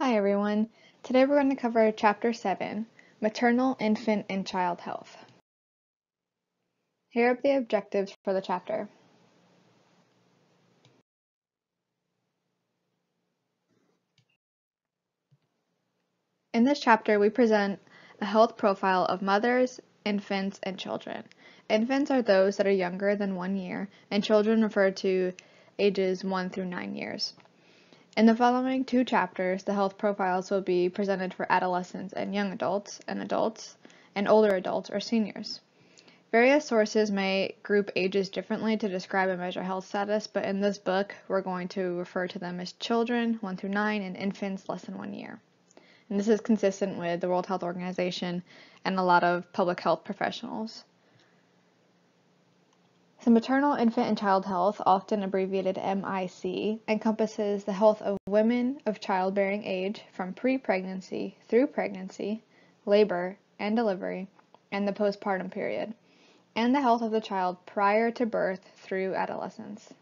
Hi everyone. Today we're going to cover Chapter 7, Maternal, Infant, and Child Health. Here are the objectives for the chapter. In this chapter, we present a health profile of mothers, infants, and children. Infants are those that are younger than one year, and children refer to ages 1 through 9 years. In the following two chapters, the health profiles will be presented for adolescents and young adults, and adults, and older adults or seniors. Various sources may group ages differently to describe and measure health status, but in this book, we're going to refer to them as children 1 through 9 and infants less than 1 year. And this is consistent with the World Health Organization and a lot of public health professionals. So maternal, infant, and child health, often abbreviated MIC, encompasses the health of women of childbearing age from pre-pregnancy through pregnancy, labor and delivery, and the postpartum period, and the health of the child prior to birth through adolescence.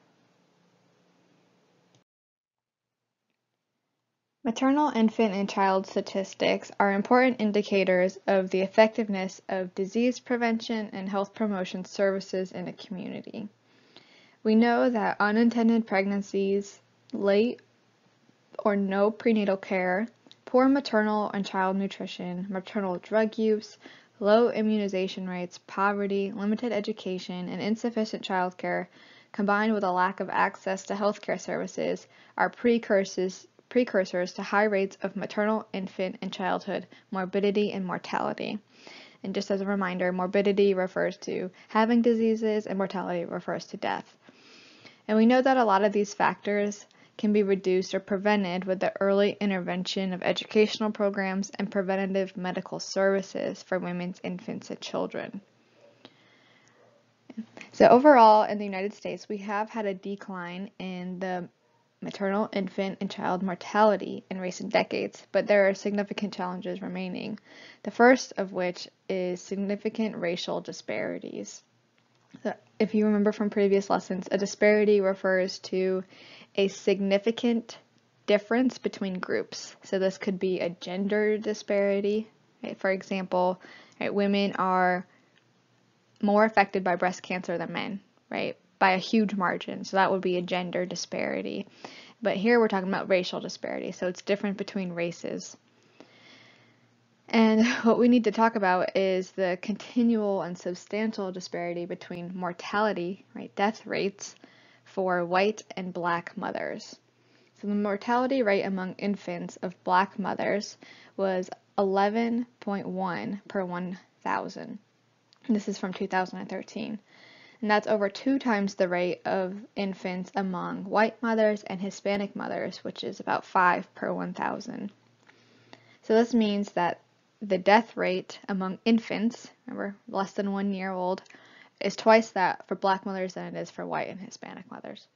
Maternal, infant, and child statistics are important indicators of the effectiveness of disease prevention and health promotion services in a community. We know that unintended pregnancies, late or no prenatal care, poor maternal and child nutrition, maternal drug use, low immunization rates, poverty, limited education, and insufficient child care, combined with a lack of access to healthcare services, are precursors precursors to high rates of maternal, infant, and childhood morbidity and mortality. And just as a reminder, morbidity refers to having diseases and mortality refers to death. And we know that a lot of these factors can be reduced or prevented with the early intervention of educational programs and preventative medical services for women's infants and children. So overall in the United States, we have had a decline in the maternal, infant, and child mortality in recent decades, but there are significant challenges remaining. The first of which is significant racial disparities. So if you remember from previous lessons, a disparity refers to a significant difference between groups. So this could be a gender disparity. Right? For example, right, women are more affected by breast cancer than men, right? By a huge margin. So that would be a gender disparity. But here we're talking about racial disparity. So it's different between races. And what we need to talk about is the continual and substantial disparity between mortality, right, death rates for white and black mothers. So the mortality rate among infants of black mothers was 11.1 per 1,000. This is from 2013 and that's over two times the rate of infants among white mothers and Hispanic mothers, which is about 5 per 1,000. So this means that the death rate among infants, remember less than one year old, is twice that for black mothers than it is for white and Hispanic mothers.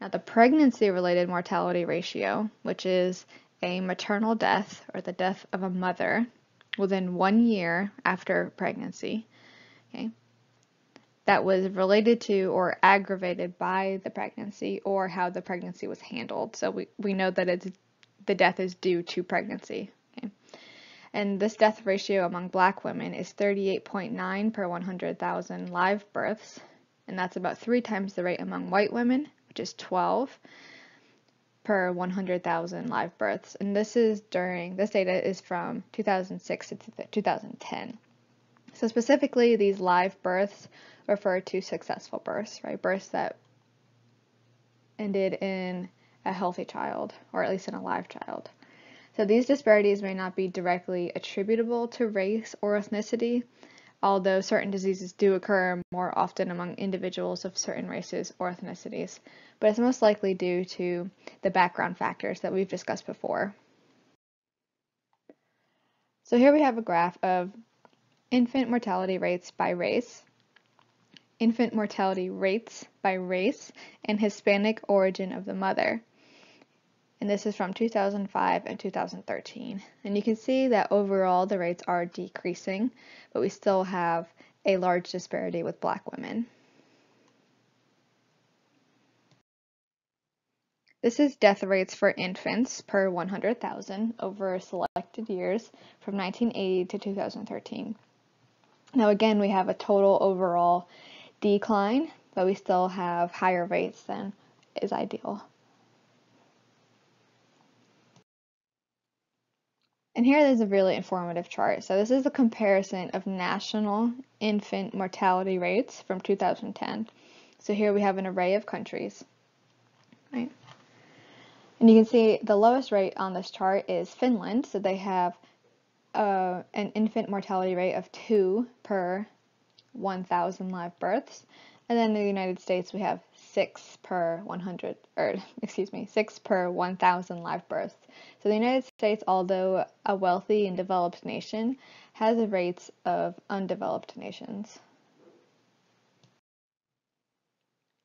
Now the pregnancy-related mortality ratio, which is a maternal death or the death of a mother within one year after pregnancy, okay, that was related to or aggravated by the pregnancy or how the pregnancy was handled. So we, we know that it's the death is due to pregnancy. Okay? And this death ratio among black women is 38.9 per 100,000 live births, and that's about three times the rate among white women, which is 12 per 100,000 live births. And this is during, this data is from 2006 to 2010. So specifically, these live births refer to successful births, right? Births that ended in a healthy child, or at least in a live child. So these disparities may not be directly attributable to race or ethnicity, although certain diseases do occur more often among individuals of certain races or ethnicities, but it's most likely due to the background factors that we've discussed before. So here we have a graph of infant mortality rates by race infant mortality rates by race and Hispanic origin of the mother. And this is from 2005 and 2013. And you can see that overall the rates are decreasing, but we still have a large disparity with black women. This is death rates for infants per 100,000 over selected years from 1980 to 2013. Now again, we have a total overall decline, but we still have higher rates than is ideal. And here is a really informative chart. So this is a comparison of national infant mortality rates from 2010. So here we have an array of countries, right? And you can see the lowest rate on this chart is Finland. So they have uh, an infant mortality rate of 2 per 1,000 live births. And then in the United States, we have 6 per 100, or excuse me, 6 per 1,000 live births. So the United States, although a wealthy and developed nation, has rates of undeveloped nations.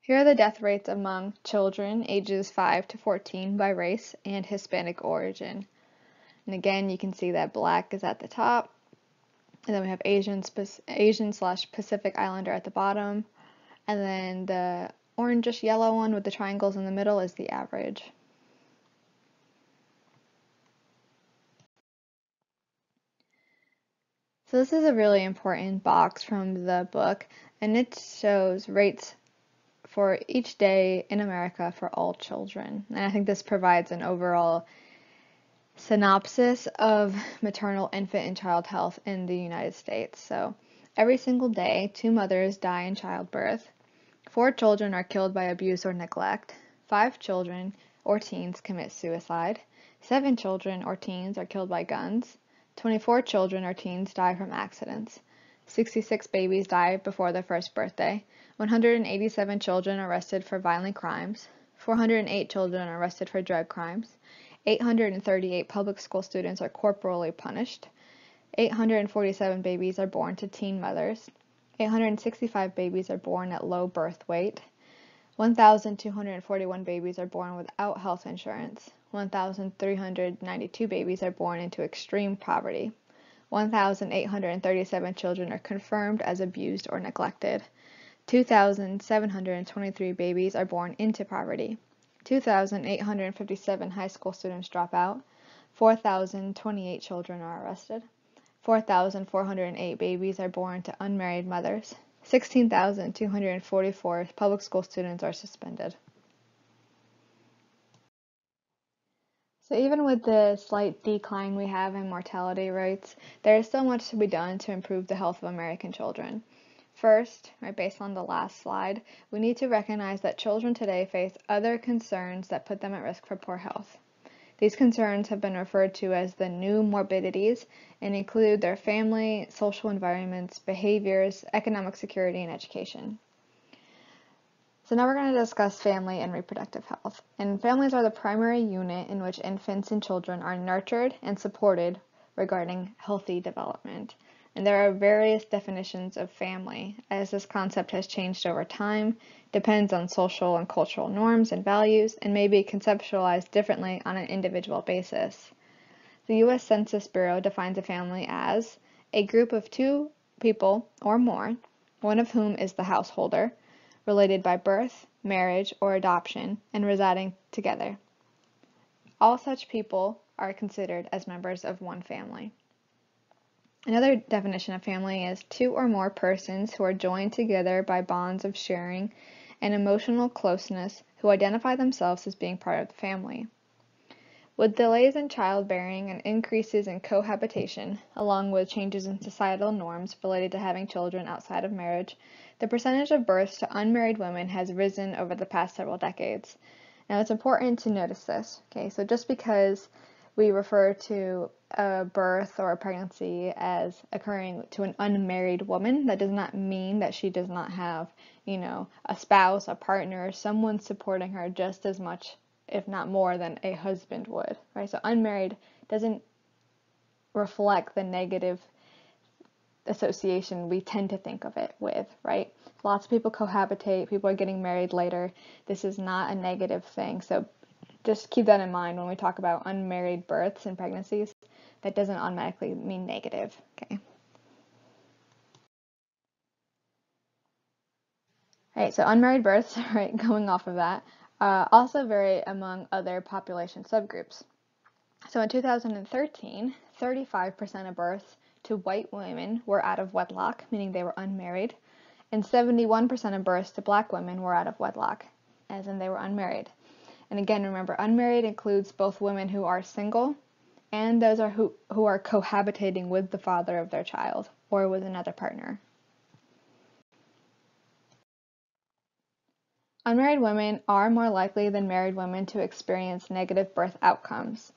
Here are the death rates among children ages 5 to 14 by race and Hispanic origin. And again, you can see that black is at the top. And then we have Asian, Asian slash Pacific Islander at the bottom. And then the orangish yellow one with the triangles in the middle is the average. So this is a really important box from the book, and it shows rates for each day in America for all children. And I think this provides an overall synopsis of maternal, infant, and child health in the United States. So every single day, two mothers die in childbirth, four children are killed by abuse or neglect, five children or teens commit suicide, seven children or teens are killed by guns, 24 children or teens die from accidents, 66 babies die before their first birthday, 187 children arrested for violent crimes, 408 children arrested for drug crimes, 838 public school students are corporally punished, 847 babies are born to teen mothers, 865 babies are born at low birth weight, 1,241 babies are born without health insurance, 1,392 babies are born into extreme poverty, 1,837 children are confirmed as abused or neglected, 2,723 babies are born into poverty. 2,857 high school students drop out. 4,028 children are arrested. 4,408 babies are born to unmarried mothers. 16,244 public school students are suspended. So even with the slight decline we have in mortality rates, there is still much to be done to improve the health of American children. First, right, based on the last slide, we need to recognize that children today face other concerns that put them at risk for poor health. These concerns have been referred to as the new morbidities and include their family, social environments, behaviors, economic security, and education. So now we're going to discuss family and reproductive health. And families are the primary unit in which infants and children are nurtured and supported regarding healthy development. And there are various definitions of family, as this concept has changed over time, depends on social and cultural norms and values, and may be conceptualized differently on an individual basis. The U.S. Census Bureau defines a family as a group of two people or more, one of whom is the householder, related by birth, marriage, or adoption, and residing together. All such people are considered as members of one family. Another definition of family is two or more persons who are joined together by bonds of sharing and emotional closeness who identify themselves as being part of the family. With delays in childbearing and increases in cohabitation, along with changes in societal norms related to having children outside of marriage, the percentage of births to unmarried women has risen over the past several decades. Now it's important to notice this, okay? So just because we refer to a birth or a pregnancy as occurring to an unmarried woman, that does not mean that she does not have, you know, a spouse, a partner, someone supporting her just as much, if not more, than a husband would, right? So unmarried doesn't reflect the negative association we tend to think of it with, right? Lots of people cohabitate, people are getting married later. This is not a negative thing. So just keep that in mind when we talk about unmarried births and pregnancies. That doesn't automatically mean negative, okay? All right, so unmarried births, right, going off of that, uh, also vary among other population subgroups. So in 2013, 35% of births to white women were out of wedlock, meaning they were unmarried, and 71% of births to black women were out of wedlock, as in they were unmarried. And again, remember, unmarried includes both women who are single and those are who, who are cohabitating with the father of their child or with another partner. Unmarried women are more likely than married women to experience negative birth outcomes.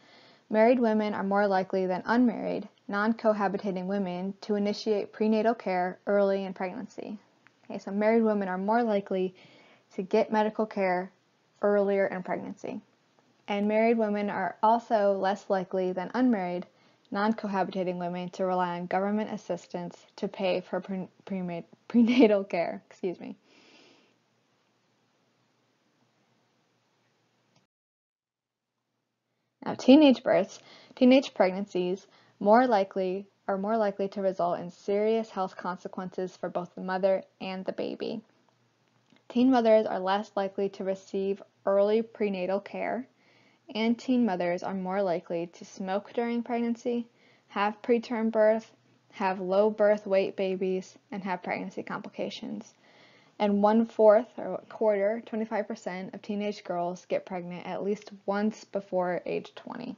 Married women are more likely than unmarried, non cohabitating women to initiate prenatal care early in pregnancy. Okay, so married women are more likely to get medical care earlier in pregnancy. And married women are also less likely than unmarried, non cohabitating women to rely on government assistance to pay for pre- prenatal care. Excuse me. Now, teenage births, teenage pregnancies, more likely are more likely to result in serious health consequences for both the mother and the baby. Teen mothers are less likely to receive early prenatal care, and teen mothers are more likely to smoke during pregnancy, have preterm birth, have low birth weight babies, and have pregnancy complications and one fourth or a quarter, 25% of teenage girls get pregnant at least once before age 20.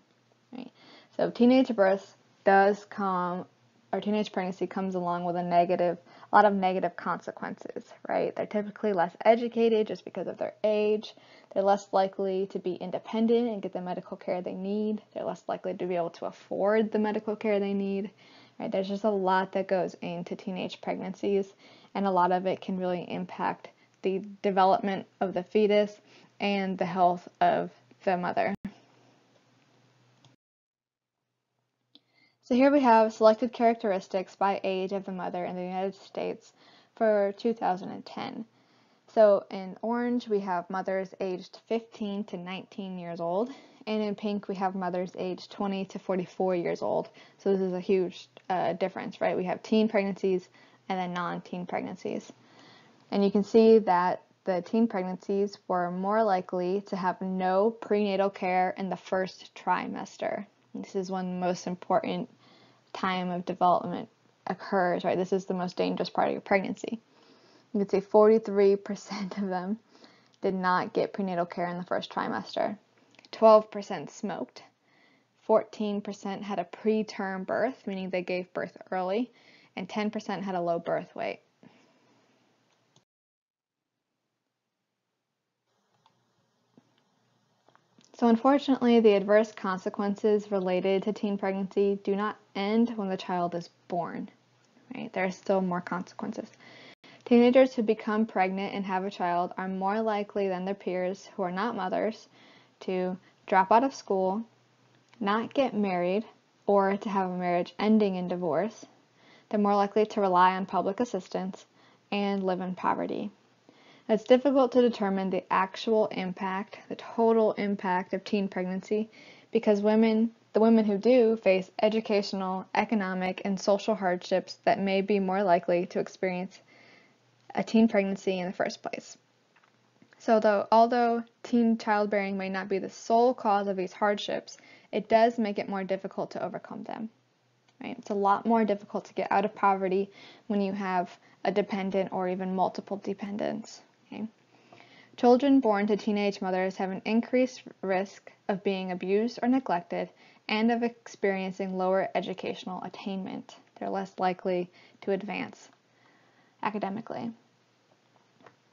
Right? So teenage birth does come, or teenage pregnancy comes along with a negative, a lot of negative consequences, right? They're typically less educated just because of their age. They're less likely to be independent and get the medical care they need. They're less likely to be able to afford the medical care they need. Right? There's just a lot that goes into teenage pregnancies and a lot of it can really impact the development of the fetus and the health of the mother. So here we have selected characteristics by age of the mother in the United States for 2010. So in orange we have mothers aged 15 to 19 years old, and in pink we have mothers aged 20 to 44 years old. So this is a huge uh, difference, right? We have teen pregnancies, and then non-teen pregnancies. And you can see that the teen pregnancies were more likely to have no prenatal care in the first trimester. This is the most important time of development occurs, right? This is the most dangerous part of your pregnancy. You could say 43% of them did not get prenatal care in the first trimester. 12% smoked. 14% had a preterm birth, meaning they gave birth early, and 10% had a low birth weight. So unfortunately, the adverse consequences related to teen pregnancy do not end when the child is born. Right? There are still more consequences. Teenagers who become pregnant and have a child are more likely than their peers who are not mothers to drop out of school, not get married, or to have a marriage ending in divorce, they're more likely to rely on public assistance and live in poverty. It's difficult to determine the actual impact, the total impact of teen pregnancy because women, the women who do face educational, economic, and social hardships that may be more likely to experience a teen pregnancy in the first place. So though, although teen childbearing may not be the sole cause of these hardships, it does make it more difficult to overcome them. Right? It's a lot more difficult to get out of poverty when you have a dependent or even multiple dependents. Okay? Children born to teenage mothers have an increased risk of being abused or neglected and of experiencing lower educational attainment. They're less likely to advance academically.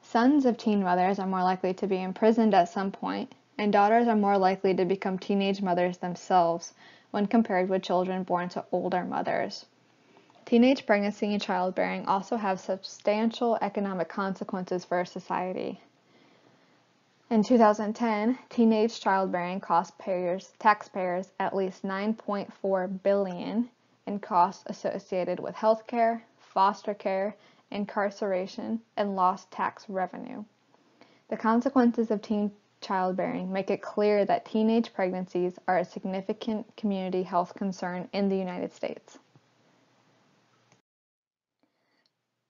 Sons of teen mothers are more likely to be imprisoned at some point, and daughters are more likely to become teenage mothers themselves when compared with children born to older mothers. Teenage pregnancy and childbearing also have substantial economic consequences for society. In 2010, teenage childbearing cost payers, taxpayers at least 9.4 billion in costs associated with healthcare, foster care, incarceration, and lost tax revenue. The consequences of teen childbearing make it clear that teenage pregnancies are a significant community health concern in the United States.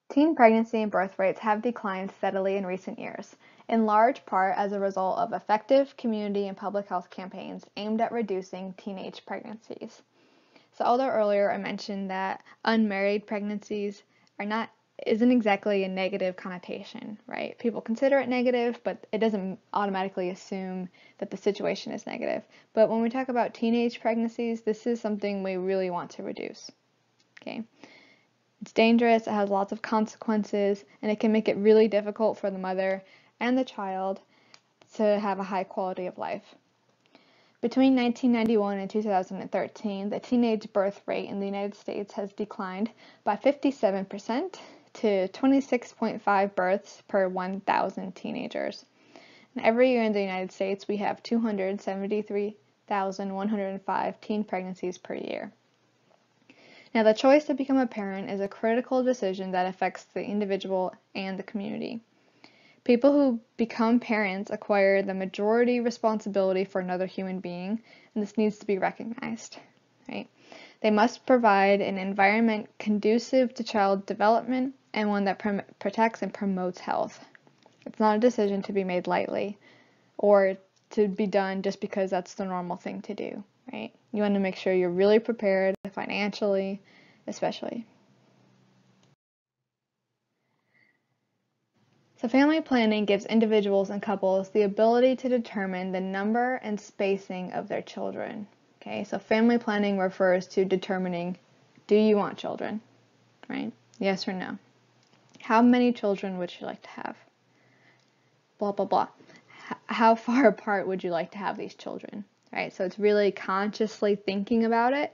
Teen pregnancy and birth rates have declined steadily in recent years, in large part as a result of effective community and public health campaigns aimed at reducing teenage pregnancies. So although earlier I mentioned that unmarried pregnancies are not isn't exactly a negative connotation, right? People consider it negative, but it doesn't automatically assume that the situation is negative. But when we talk about teenage pregnancies, this is something we really want to reduce. Okay? It's dangerous, it has lots of consequences, and it can make it really difficult for the mother and the child to have a high quality of life. Between 1991 and 2013, the teenage birth rate in the United States has declined by 57% to 26.5 births per 1,000 teenagers. And every year in the United States, we have 273,105 teen pregnancies per year. Now, the choice to become a parent is a critical decision that affects the individual and the community. People who become parents acquire the majority responsibility for another human being, and this needs to be recognized, right? They must provide an environment conducive to child development and one that pr protects and promotes health. It's not a decision to be made lightly or to be done just because that's the normal thing to do, right? You want to make sure you're really prepared financially, especially. So family planning gives individuals and couples the ability to determine the number and spacing of their children. Okay, so family planning refers to determining do you want children, right? Yes or no. How many children would you like to have? Blah, blah, blah. H how far apart would you like to have these children? Right, so it's really consciously thinking about it.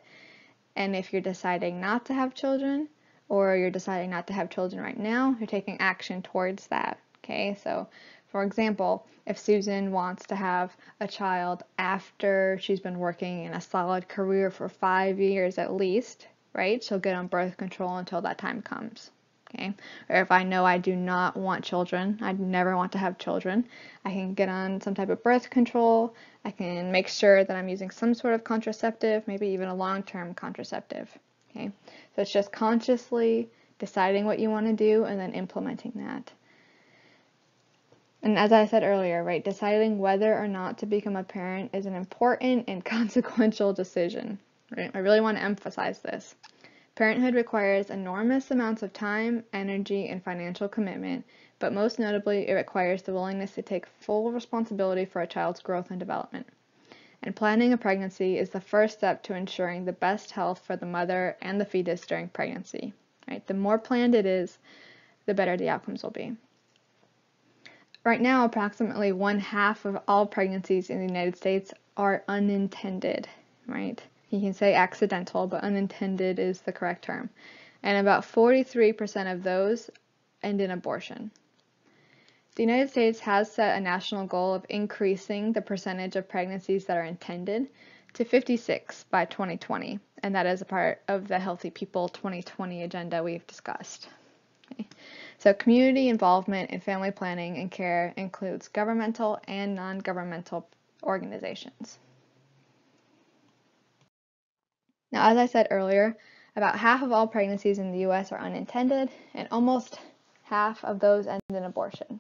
And if you're deciding not to have children, or you're deciding not to have children right now, you're taking action towards that. Okay, so for example, if Susan wants to have a child after she's been working in a solid career for five years at least, right, she'll get on birth control until that time comes. Or if I know I do not want children, I never want to have children, I can get on some type of birth control. I can make sure that I'm using some sort of contraceptive, maybe even a long term contraceptive. Okay, so it's just consciously deciding what you want to do and then implementing that. And as I said earlier, right, deciding whether or not to become a parent is an important and consequential decision. Right? I really want to emphasize this. Parenthood requires enormous amounts of time, energy, and financial commitment, but most notably, it requires the willingness to take full responsibility for a child's growth and development. And planning a pregnancy is the first step to ensuring the best health for the mother and the fetus during pregnancy. Right? The more planned it is, the better the outcomes will be. Right now, approximately one half of all pregnancies in the United States are unintended, right? You can say accidental, but unintended is the correct term. And about 43% of those end in abortion. The United States has set a national goal of increasing the percentage of pregnancies that are intended to 56 by 2020, and that is a part of the Healthy People 2020 agenda we've discussed. Okay. So community involvement in family planning and care includes governmental and non-governmental organizations. Now, as I said earlier, about half of all pregnancies in the U.S. are unintended, and almost half of those end in abortion.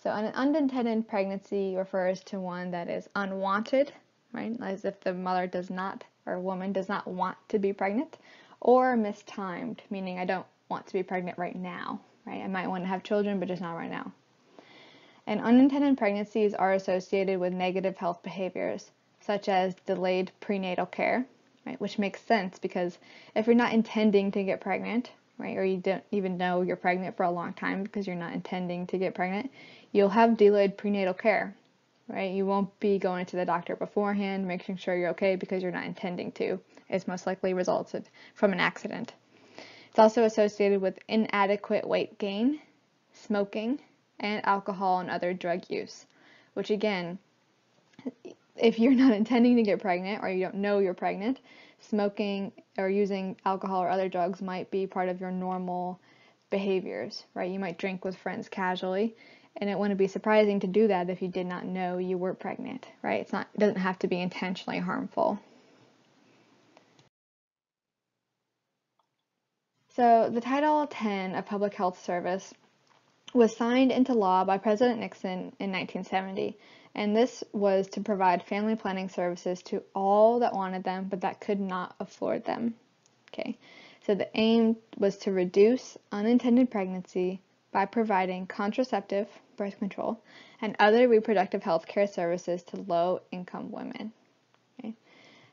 So an unintended pregnancy refers to one that is unwanted, right, as if the mother does not, or woman does not want to be pregnant, or mistimed, meaning I don't want to be pregnant right now, right? I might want to have children, but just not right now. And unintended pregnancies are associated with negative health behaviors, such as delayed prenatal care, right? Which makes sense because if you're not intending to get pregnant, right, or you don't even know you're pregnant for a long time because you're not intending to get pregnant, you'll have delayed prenatal care, right? You won't be going to the doctor beforehand, making sure you're okay because you're not intending to. It's most likely resulted from an accident. It's also associated with inadequate weight gain, smoking, and alcohol and other drug use, which again, if you're not intending to get pregnant or you don't know you're pregnant, smoking or using alcohol or other drugs might be part of your normal behaviors, right? You might drink with friends casually, and it wouldn't be surprising to do that if you did not know you were pregnant, right? It's not it doesn't have to be intentionally harmful. So the Title 10 of Public Health Service was signed into law by President Nixon in 1970, and this was to provide family planning services to all that wanted them but that could not afford them. Okay, so the aim was to reduce unintended pregnancy by providing contraceptive, birth control, and other reproductive health care services to low income women. Okay.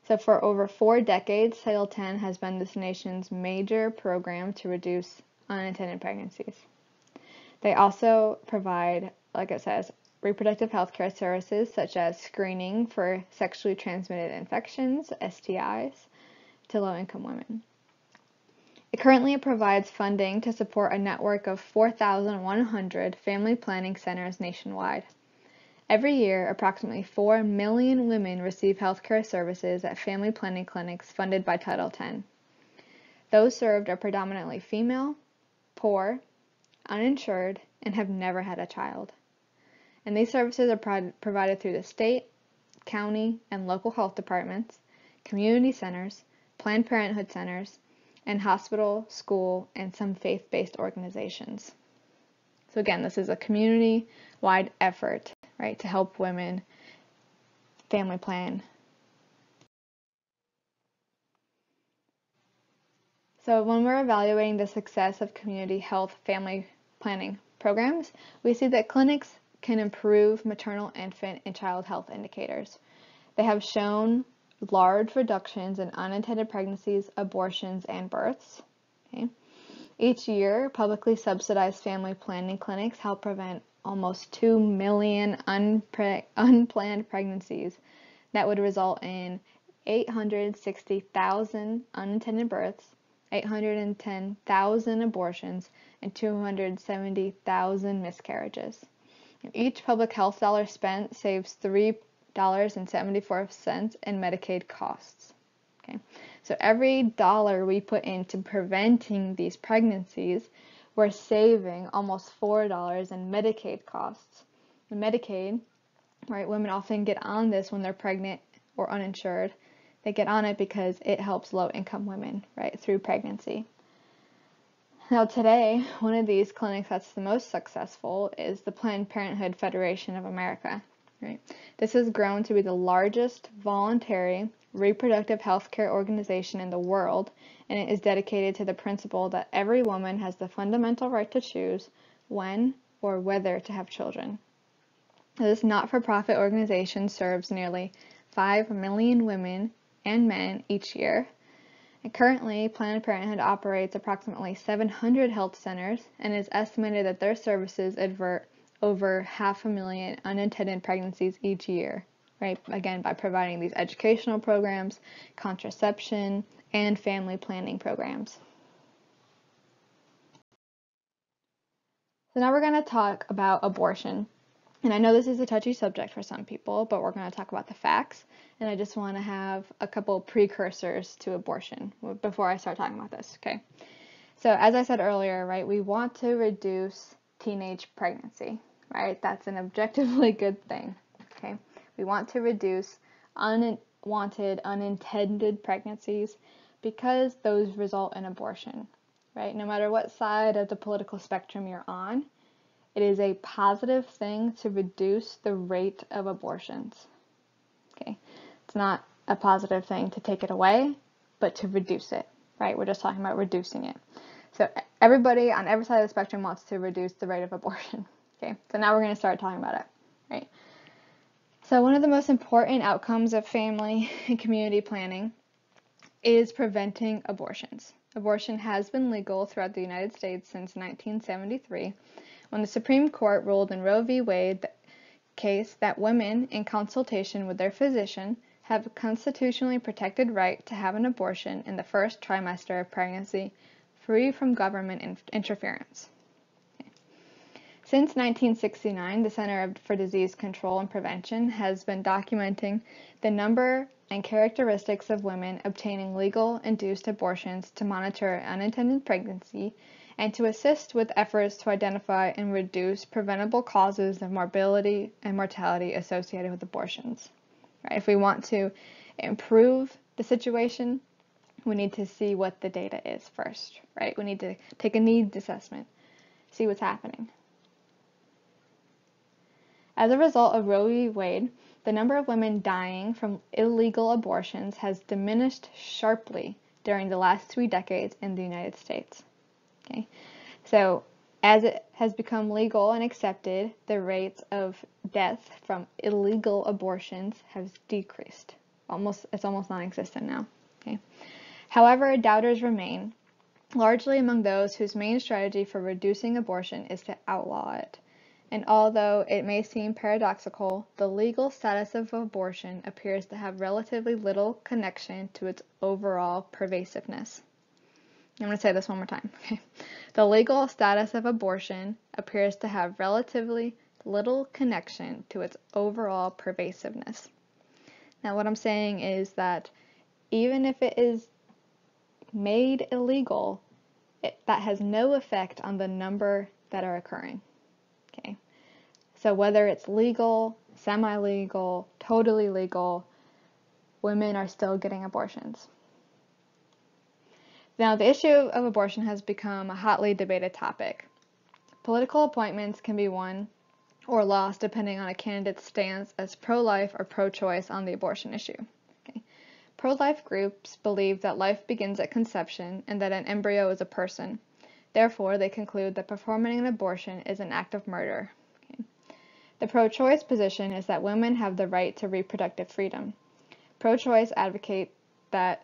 So, for over four decades, Title X has been this nation's major program to reduce unintended pregnancies. They also provide, like it says, reproductive health care services such as screening for sexually transmitted infections, STIs, to low income women. It currently provides funding to support a network of 4,100 family planning centers nationwide. Every year, approximately 4 million women receive healthcare services at family planning clinics funded by Title X. Those served are predominantly female, poor, uninsured, and have never had a child. And these services are pro- provided through the state, county, and local health departments, community centers, Planned Parenthood centers, and hospital, school, and some faith based organizations. So, again, this is a community wide effort, right, to help women family plan. So, when we're evaluating the success of community health family planning programs, we see that clinics can improve maternal, infant, and child health indicators. They have shown large reductions in unintended pregnancies, abortions, and births. Okay. Each year, publicly subsidized family planning clinics help prevent almost 2 million unpre- unplanned pregnancies that would result in 860,000 unintended births, 810,000 abortions, and 270,000 miscarriages. Each public health dollar spent saves three $3.74 in Medicaid costs. Okay, so every dollar we put into preventing these pregnancies, we're saving almost $4 in Medicaid costs. The Medicaid, right, women often get on this when they're pregnant or uninsured. They get on it because it helps low income women, right, through pregnancy. Now, today, one of these clinics that's the most successful is the Planned Parenthood Federation of America. Right. This has grown to be the largest voluntary reproductive health care organization in the world, and it is dedicated to the principle that every woman has the fundamental right to choose when or whether to have children. This not for profit organization serves nearly 5 million women and men each year. And currently, Planned Parenthood operates approximately 700 health centers and is estimated that their services avert over half a million unintended pregnancies each year, right? Again, by providing these educational programs, contraception, and family planning programs. So now we're going to talk about abortion. And I know this is a touchy subject for some people, but we're going to talk about the facts. And I just want to have a couple precursors to abortion before I start talking about this, okay? So, as I said earlier, right, we want to reduce teenage pregnancy, right? That's an objectively good thing, okay? We want to reduce unwanted, unintended pregnancies because those result in abortion, right? No matter what side of the political spectrum you're on, it is a positive thing to reduce the rate of abortions. Okay? It's not a positive thing to take it away, but to reduce it, right? We're just talking about reducing it. So everybody on every side of the spectrum wants to reduce the rate of abortion. Okay, so now we're going to start talking about it, right? So one of the most important outcomes of family and community planning is preventing abortions. Abortion has been legal throughout the United States since 1973 when the Supreme Court ruled in Roe v. Wade case that women, in consultation with their physician, have a constitutionally protected right to have an abortion in the first trimester of pregnancy free from government interference. Since 1969, the Center for Disease Control and Prevention has been documenting the number and characteristics of women obtaining legal induced abortions to monitor unintended pregnancy and to assist with efforts to identify and reduce preventable causes of morbidity and mortality associated with abortions. Right? If we want to improve the situation, we need to see what the data is first, right? We need to take a needs assessment, see what's happening. As a result of Roe v. Wade, the number of women dying from illegal abortions has diminished sharply during the last three decades in the United States. Okay, so as it has become legal and accepted, the rates of death from illegal abortions has decreased. Almost, it's almost non-existent now. Okay. However, doubters remain, largely among those whose main strategy for reducing abortion is to outlaw it. And although it may seem paradoxical, the legal status of abortion appears to have relatively little connection to its overall pervasiveness. I'm going to say this one more time. The legal status of abortion appears to have relatively little connection to its overall pervasiveness. Now, what I'm saying is that even if it is made illegal, it, that has no effect on the number that are occurring. Okay, so whether it's legal, semi-legal, totally legal, women are still getting abortions. Now, the issue of abortion has become a hotly debated topic. Political appointments can be won or lost depending on a candidate's stance as pro-life or pro-choice on the abortion issue. Okay. Pro-life groups believe that life begins at conception and that an embryo is a person. Therefore, they conclude that performing an abortion is an act of murder. The pro-choice position is that women have the right to reproductive freedom. Pro-choice advocate that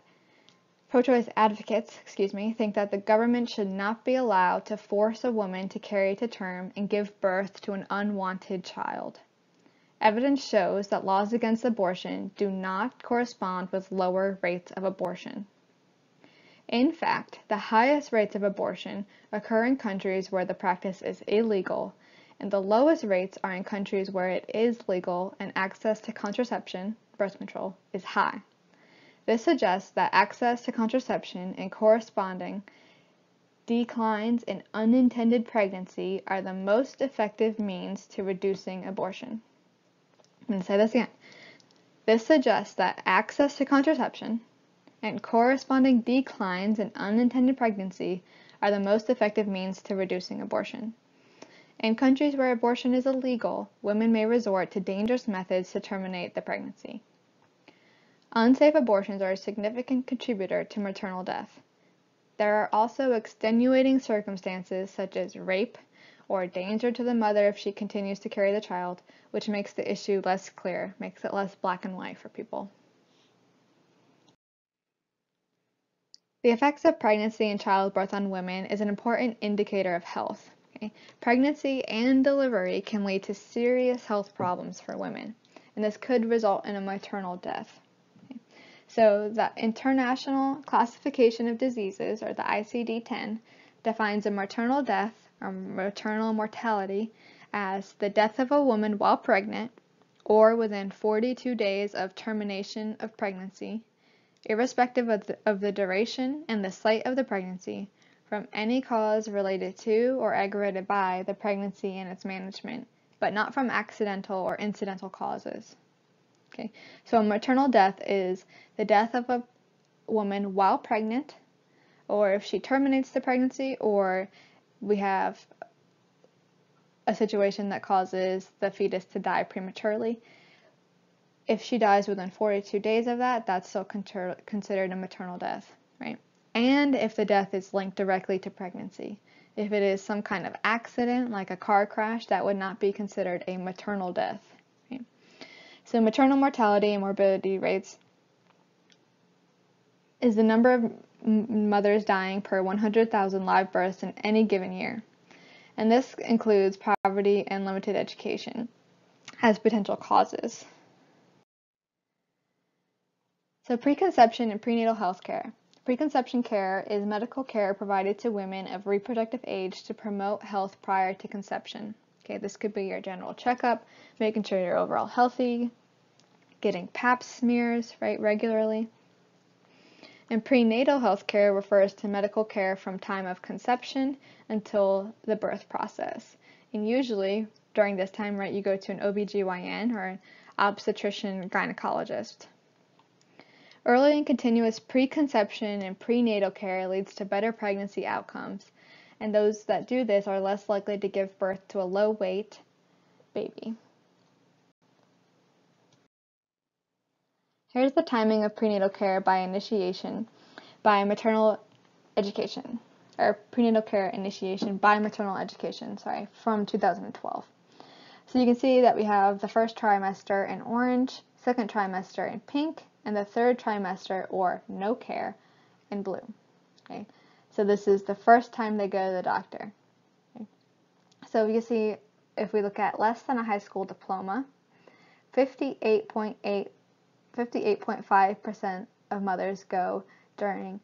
Pro-choice advocates, excuse me, think that the government should not be allowed to force a woman to carry to term and give birth to an unwanted child. Evidence shows that laws against abortion do not correspond with lower rates of abortion. In fact, the highest rates of abortion occur in countries where the practice is illegal, and the lowest rates are in countries where it is legal and access to contraception, birth control, is high. This suggests that access to contraception and corresponding declines in unintended pregnancy are the most effective means to reducing abortion. I'm going to say this again. This suggests that access to contraception and corresponding declines in unintended pregnancy are the most effective means to reducing abortion. In countries where abortion is illegal, women may resort to dangerous methods to terminate the pregnancy. Unsafe abortions are a significant contributor to maternal death. There are also extenuating circumstances such as rape or danger to the mother if she continues to carry the child, which makes the issue less clear, makes it less black and white for people. The effects of pregnancy and childbirth on women is an important indicator of health. Okay? Pregnancy and delivery can lead to serious health problems for women, and this could result in a maternal death. So the International Classification of Diseases, or the ICD-10, defines a maternal death or maternal mortality as the death of a woman while pregnant or within 42 days of termination of pregnancy, irrespective of the, of the duration and the site of the pregnancy, from any cause related to or aggravated by the pregnancy and its management, but not from accidental or incidental causes. Okay, so a maternal death is the death of a woman while pregnant, or if she terminates the pregnancy, or we have a situation that causes the fetus to die prematurely. If she dies within 42 days of that, that's still considered a maternal death, right? And if the death is linked directly to pregnancy. If it is some kind of accident, like a car crash, that would not be considered a maternal death. So maternal mortality and morbidity rates is the number of mothers dying per 100,000 live births in any given year. And this includes poverty and limited education as potential causes. So preconception and prenatal health care. Preconception care is medical care provided to women of reproductive age to promote health prior to conception. Okay, this could be your general checkup, making sure you're overall healthy, getting pap smears right regularly. And prenatal health care refers to medical care from time of conception until the birth process. And usually during this time, right, you go to an OBGYN or an obstetrician gynecologist. Early and continuous preconception and prenatal care leads to better pregnancy outcomes, and those that do this are less likely to give birth to a low weight baby. Here's the timing of prenatal care by initiation by maternal education or prenatal care initiation by maternal education, sorry, from 2012. So you can see that we have the first trimester in orange, second trimester in pink, and the third trimester or no care in blue. Okay so this is the first time they go to the doctor. So you see, if we look at less than a high school diploma, 58.8 58.5% of mothers go during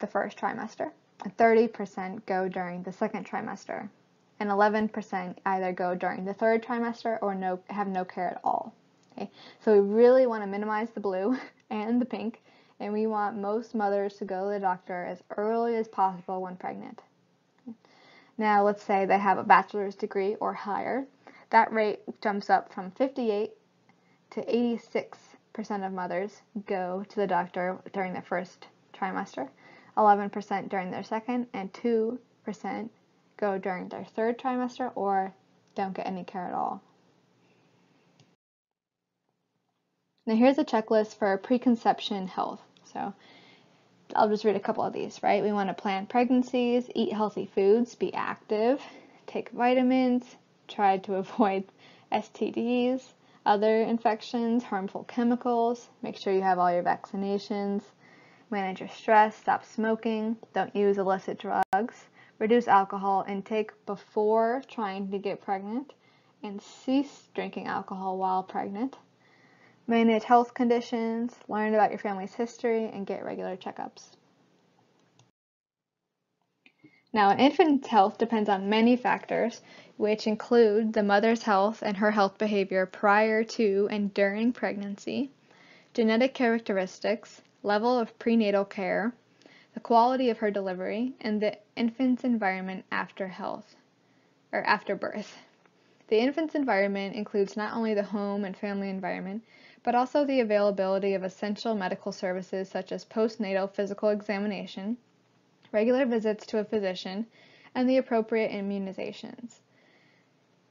the first trimester, 30% go during the second trimester, and 11% either go during the third trimester or no, have no care at all. Okay, so we really want to minimize the blue and the pink, and we want most mothers to go to the doctor as early as possible when pregnant. Now, let's say they have a bachelor's degree or higher. That rate jumps up from 58 to 86 percent of mothers go to the doctor during their first trimester, 11% during their second, and 2% go during their third trimester or don't get any care at all. Now here's a checklist for preconception health. So I'll just read a couple of these, right? We want to plan pregnancies, eat healthy foods, be active, take vitamins, try to avoid STDs, other infections, harmful chemicals, make sure you have all your vaccinations, manage your stress, stop smoking, don't use illicit drugs, reduce alcohol intake before trying to get pregnant, and cease drinking alcohol while pregnant. Manage health conditions, learn about your family's history, and get regular checkups. Now, an infant's health depends on many factors, which include the mother's health and her health behavior prior to and during pregnancy, genetic characteristics, level of prenatal care, the quality of her delivery, and the infant's environment after health or after birth. The infant's environment includes not only the home and family environment, but also the availability of essential medical services such as postnatal physical examination, regular visits to a physician, and the appropriate immunizations.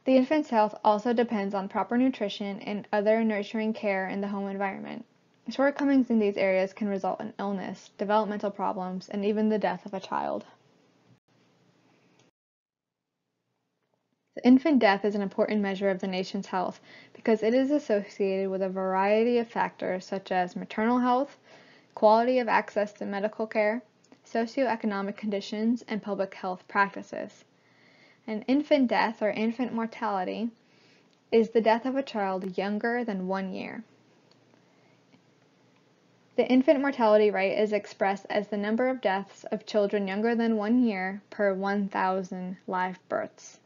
The infant's health also depends on proper nutrition and other nurturing care in the home environment. Shortcomings in these areas can result in illness, developmental problems, and even the death of a child. Infant death is an important measure of the nation's health because it is associated with a variety of factors such as maternal health, quality of access to medical care, socioeconomic conditions, and public health practices. An infant death or infant mortality is the death of a child younger than one year. The infant mortality rate is expressed as the number of deaths of children younger than one year per 1,000 live births.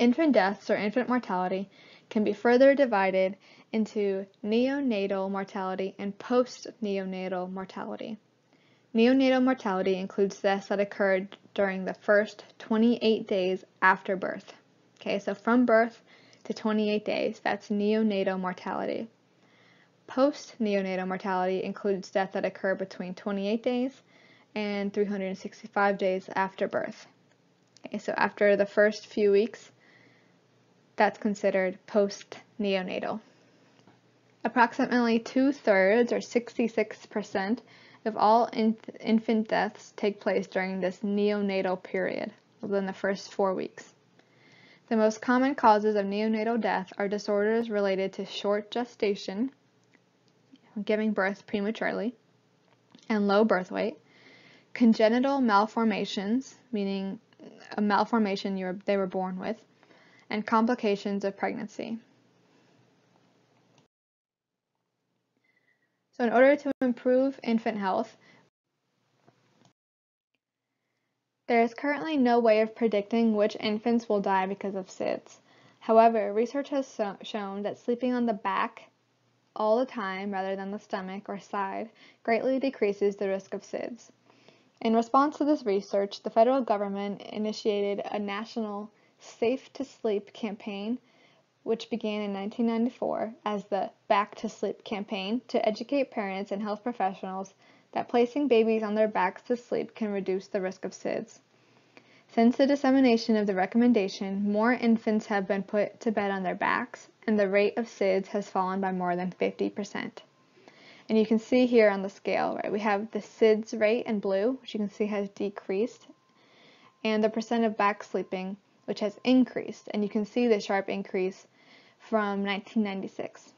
Infant deaths or infant mortality can be further divided into neonatal mortality and post-neonatal mortality. Neonatal mortality includes deaths that occurred during the first 28 days after birth. Okay, so from birth to 28 days, that's neonatal mortality. Post neonatal mortality includes deaths that occur between 28 days and 365 days after birth. Okay, so after the first few weeks, that's considered post neonatal. Approximately two thirds or 66% of all infant deaths take place during this neonatal period, within the first four weeks. The most common causes of neonatal death are disorders related to short gestation, giving birth prematurely, and low birth weight, congenital malformations, meaning a malformation were, they were born with, and complications of pregnancy. So in order to improve infant health, there is currently no way of predicting which infants will die because of SIDS. However, research has so shown that sleeping on the back all the time rather than the stomach or side greatly decreases the risk of SIDS. In response to this research, the federal government initiated a national Safe to Sleep campaign which began in 1994 as the Back to Sleep campaign to educate parents and health professionals that placing babies on their backs to sleep can reduce the risk of SIDS. Since the dissemination of the recommendation, more infants have been put to bed on their backs, and the rate of SIDS has fallen by more than 50%. And you can see here on the scale, right, we have the SIDS rate in blue, which you can see has decreased, and the percent of back sleeping, which has increased. And you can see the sharp increase from 1996.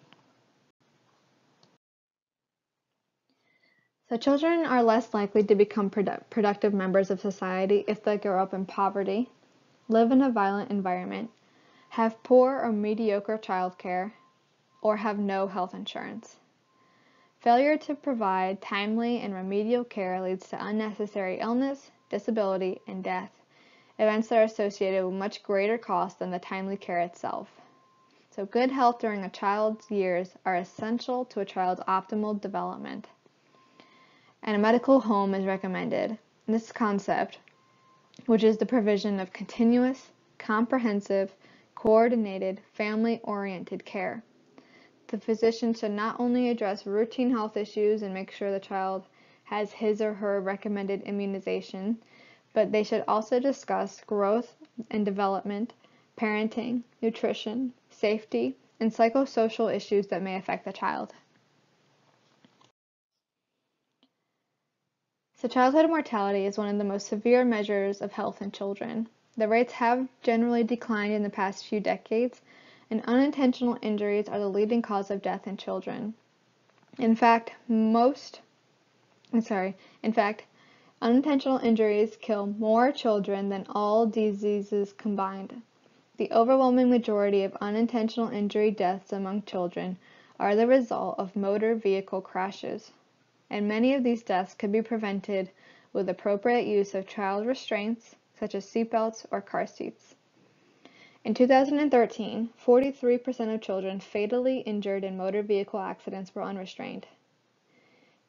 So children are less likely to become produ productive members of society if they grow up in poverty, live in a violent environment, have poor or mediocre childcare, or have no health insurance. Failure to provide timely and remedial care leads to unnecessary illness, disability, and death, events that are associated with much greater cost than the timely care itself. So good health during a child's years are essential to a child's optimal development. And a medical home is recommended. This concept, which is the provision of continuous, comprehensive, coordinated, family-oriented care. The physician should not only address routine health issues and make sure the child has his or her recommended immunization, but they should also discuss growth and development, parenting, nutrition, safety, and psychosocial issues that may affect the child. So childhood mortality is one of the most severe measures of health in children. The rates have generally declined in the past few decades, and unintentional injuries are the leading cause of death in children. In fact, most, I'm sorry, in fact, unintentional injuries kill more children than all diseases combined. The overwhelming majority of unintentional injury deaths among children are the result of motor vehicle crashes, and many of these deaths could be prevented with appropriate use of child restraints, such as seatbelts or car seats. In 2013, 43% of children fatally injured in motor vehicle accidents were unrestrained.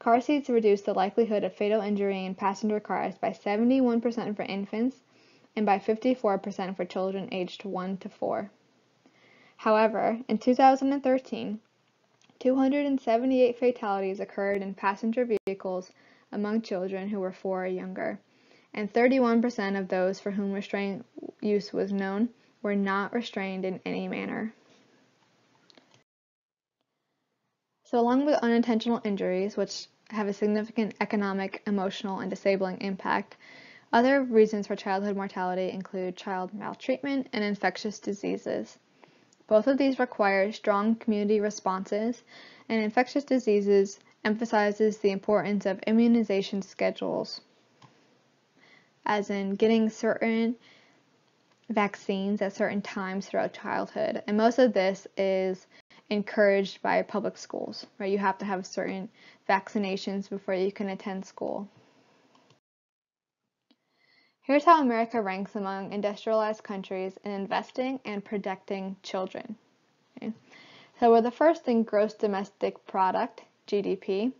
Car seats reduce the likelihood of fatal injury in passenger cars by 71% for infants and by 54% for children aged 1 to 4. However, in 2013, 278 fatalities occurred in passenger vehicles among children who were 4 or younger, and 31% of those for whom restraint use was known were not restrained in any manner. So along with unintentional injuries, which have a significant economic, emotional, and disabling impact, other reasons for childhood mortality include child maltreatment and infectious diseases. Both of these require strong community responses, and infectious diseases emphasizes the importance of immunization schedules, as in getting certain vaccines at certain times throughout childhood. And most of this is encouraged by public schools, right? You have to have certain vaccinations before you can attend school. Here's how America ranks among industrialized countries in investing and protecting children. Okay? So we're the first in gross domestic product, GDP,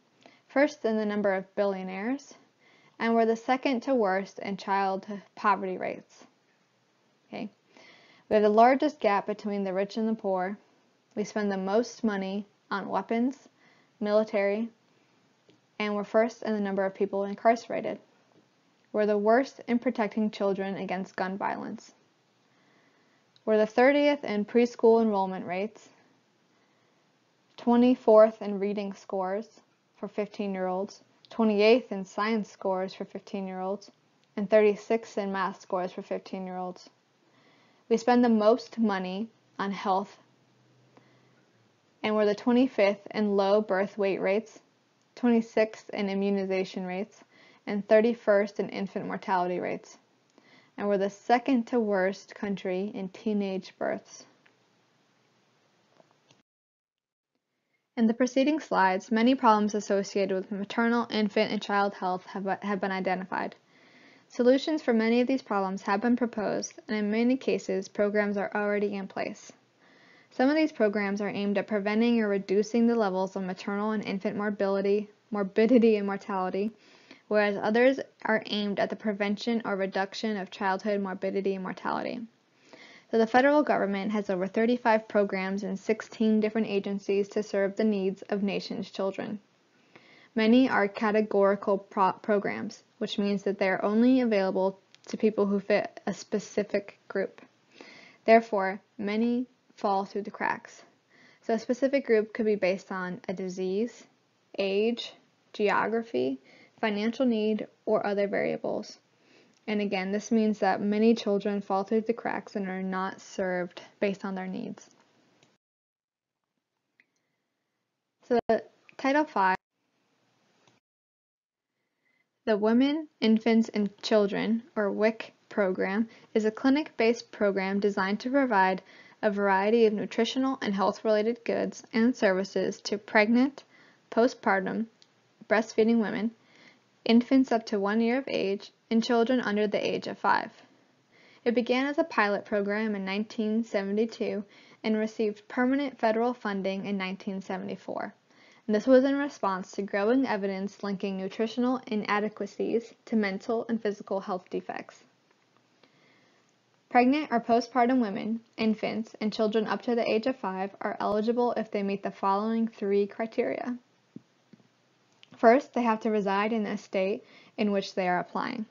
first in the number of billionaires, and we're the second to worst in child poverty rates. Okay. We have the largest gap between the rich and the poor. We spend the most money on weapons, military, and we're first in the number of people incarcerated. We're the worst in protecting children against gun violence. We're the 30th in preschool enrollment rates, 24th in reading scores for 15 year olds, 28th in science scores for 15 year olds, and 36th in math scores for 15 year olds. We spend the most money on health, and we're the 25th in low birth weight rates, 26th in immunization rates, and 31st in infant mortality rates. And we're the second to worst country in teenage births. In the preceding slides, many problems associated with maternal, infant, and child health have, have been identified. Solutions for many of these problems have been proposed, and in many cases, programs are already in place. Some of these programs are aimed at preventing or reducing the levels of maternal and infant morbidity, morbidity and mortality, whereas others are aimed at the prevention or reduction of childhood morbidity and mortality. So the federal government has over 35 programs in 16 different agencies to serve the needs of nation's children. Many are categorical pro programs, which means that they are only available to people who fit a specific group. Therefore, many fall through the cracks. So a specific group could be based on a disease, age, geography, financial need, or other variables. And again, this means that many children fall through the cracks and are not served based on their needs. So Title V, the Women, Infants, and Children, or WIC program, is a clinic-based program designed to provide a variety of nutritional and health-related goods and services to pregnant, postpartum, breastfeeding women, infants up to one year of age, and children under the age of five. It began as a pilot program in 1972 and received permanent federal funding in 1974. And this was in response to growing evidence linking nutritional inadequacies to mental and physical health defects. Pregnant or postpartum women, infants, and children up to the age of five are eligible if they meet the following three criteria. First, they have to reside in the state in which they are applying.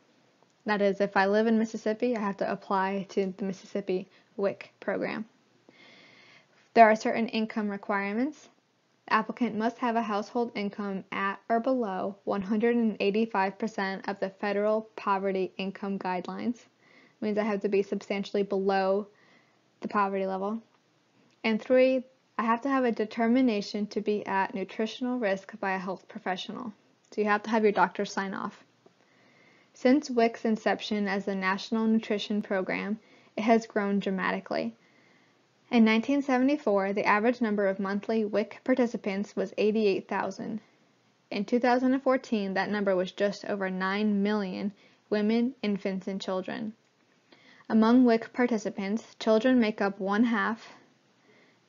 That is, if I live in Mississippi, I have to apply to the Mississippi WIC program. There are certain income requirements. The applicant must have a household income at or below 185% of the federal poverty income guidelines. Means I have to be substantially below the poverty level. And three, I have to have a determination to be at nutritional risk by a health professional. So you have to have your doctor sign off. Since WIC's inception as a National Nutrition Program, it has grown dramatically. In 1974, the average number of monthly WIC participants was 88,000. In 2014, that number was just over 9 million women, infants, and children. Among WIC participants, children make up one half,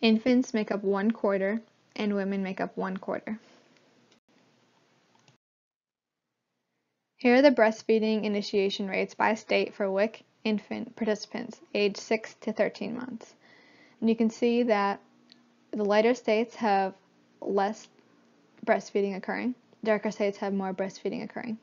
infants make up one quarter, and women make up one quarter. Here are the breastfeeding initiation rates by state for WIC infant participants aged 6 to 13 months. And you can see that the lighter states have less breastfeeding occurring. Darker states have more breastfeeding occurring.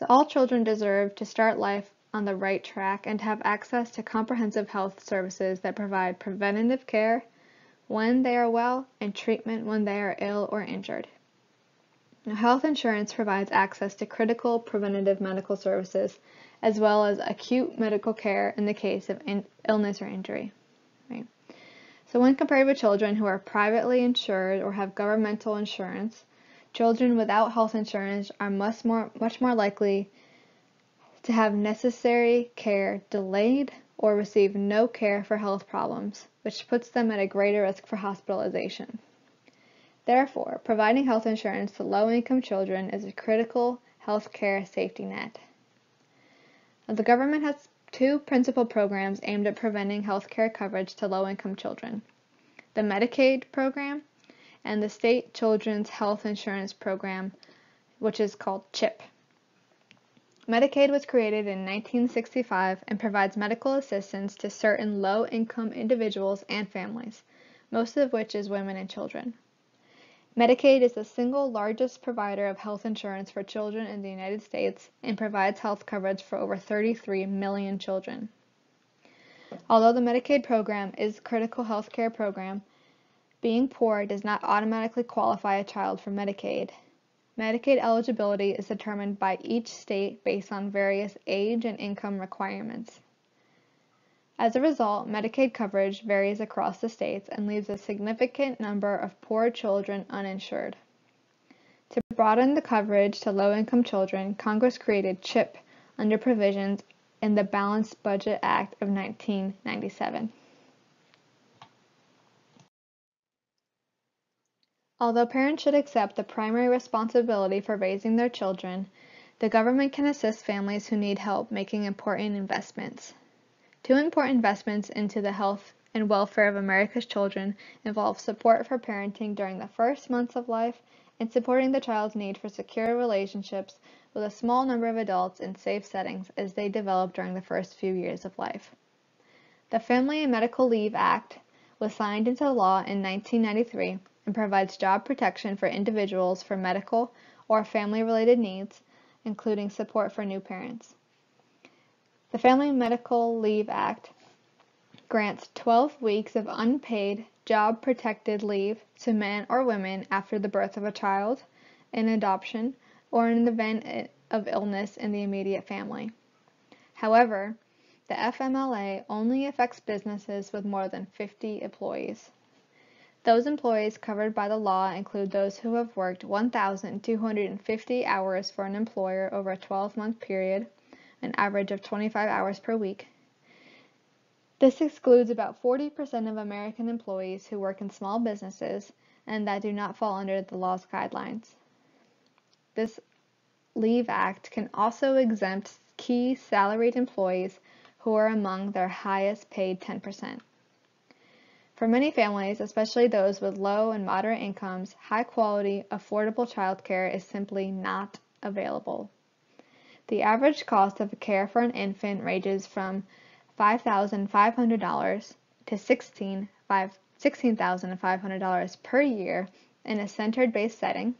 So all children deserve to start life on the right track and have access to comprehensive health services that provide preventative care when they are well and treatment when they are ill or injured. Now, health insurance provides access to critical preventative medical services as well as acute medical care in the case of in illness or injury. Right? So when compared with children who are privately insured or have governmental insurance, children without health insurance are much more, much more likely to have necessary care delayed or receive no care for health problems, which puts them at a greater risk for hospitalization. Therefore, providing health insurance to low-income children is a critical health care safety net. The government has two principal programs aimed at preventing health care coverage to low-income children. The Medicaid program and the State Children's Health Insurance Program, which is called CHIP. Medicaid was created in 1965 and provides medical assistance to certain low-income individuals and families, most of which is women and children. Medicaid is the single largest provider of health insurance for children in the United States and provides health coverage for over 33 million children. Although the Medicaid program is a critical health care program, being poor does not automatically qualify a child for Medicaid. Medicaid eligibility is determined by each state based on various age and income requirements. As a result, Medicaid coverage varies across the states and leaves a significant number of poor children uninsured. To broaden the coverage to low-income children, Congress created CHIP under provisions in the Balanced Budget Act of 1997. Although parents should accept the primary responsibility for raising their children, the government can assist families who need help making important investments. Two important investments into the health and welfare of America's children involve support for parenting during the first months of life and supporting the child's need for secure relationships with a small number of adults in safe settings as they develop during the first few years of life. The Family and Medical Leave Act was signed into law in 1993 and provides job protection for individuals for medical or family-related needs, including support for new parents. The Family Medical Leave Act grants 12 weeks of unpaid job protected leave to men or women after the birth of a child, an adoption, or in an event of illness in the immediate family. However, the FMLA only affects businesses with more than 50 employees. Those employees covered by the law include those who have worked 1,250 hours for an employer over a 12 month period, an average of 25 hours per week, this excludes about 40% of American employees who work in small businesses and that do not fall under the law's guidelines. This Leave Act can also exempt key salaried employees who are among their highest paid 10%. For many families, especially those with low and moderate incomes, high quality, affordable childcare is simply not available. The average cost of care for an infant ranges from $5,500 to $16,500 per year in a center-based setting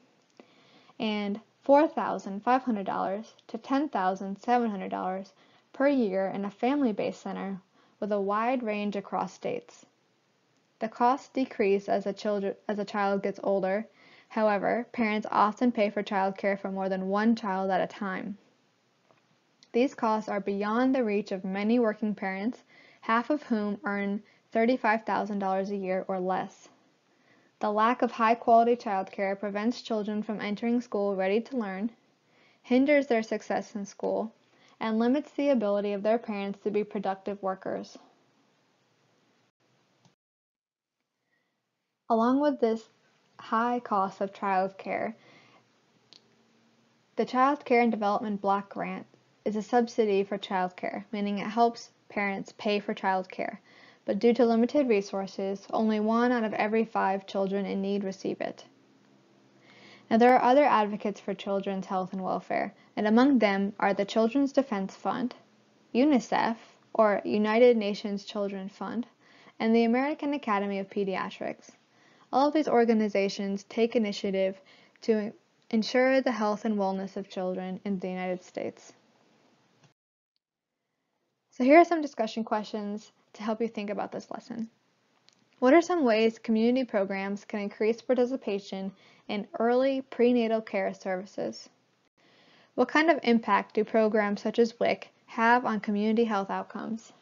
and $4,500 to $10,700 per year in a family-based center with a wide range across states. The costs decrease as a, child, as a child gets older. However, parents often pay for childcare for more than one child at a time. These costs are beyond the reach of many working parents, half of whom earn $35,000 a year or less. The lack of high quality childcare prevents children from entering school ready to learn, hinders their success in school, and limits the ability of their parents to be productive workers. Along with this high cost of childcare, the Child Care and Development Block Grant is a subsidy for childcare, meaning it helps parents pay for childcare. But due to limited resources, only one out of every five children in need receive it. Now, there are other advocates for children's health and welfare, and among them are the Children's Defense Fund, UNICEF, or United Nations Children's Fund, and the American Academy of Pediatrics. All of these organizations take initiative to ensure the health and wellness of children in the United States. So here are some discussion questions to help you think about this lesson. What are some ways community programs can increase participation in early prenatal care services? What kind of impact do programs such as WIC have on community health outcomes?